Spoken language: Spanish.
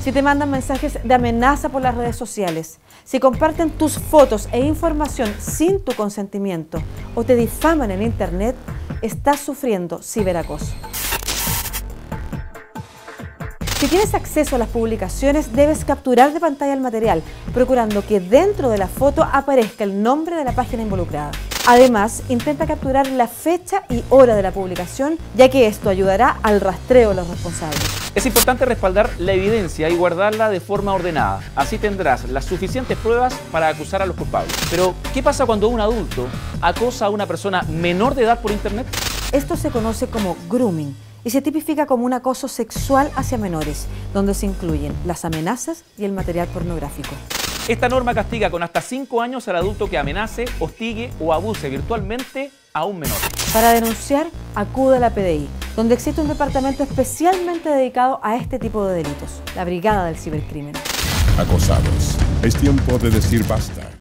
si te mandan mensajes de amenaza por las redes sociales, si comparten tus fotos e información sin tu consentimiento o te difaman en Internet, estás sufriendo ciberacoso. Si tienes acceso a las publicaciones, debes capturar de pantalla el material, procurando que dentro de la foto aparezca el nombre de la página involucrada. Además, intenta capturar la fecha y hora de la publicación, ya que esto ayudará al rastreo de los responsables. Es importante respaldar la evidencia y guardarla de forma ordenada. Así tendrás las suficientes pruebas para acusar a los culpables. Pero, ¿qué pasa cuando un adulto acosa a una persona menor de edad por Internet? Esto se conoce como grooming y se tipifica como un acoso sexual hacia menores, donde se incluyen las amenazas y el material pornográfico. Esta norma castiga con hasta 5 años al adulto que amenace, hostigue o abuse virtualmente a un menor. Para denunciar, acude a la PDI, donde existe un departamento especialmente dedicado a este tipo de delitos, la Brigada del Cibercrimen. Acosados. Es tiempo de decir basta.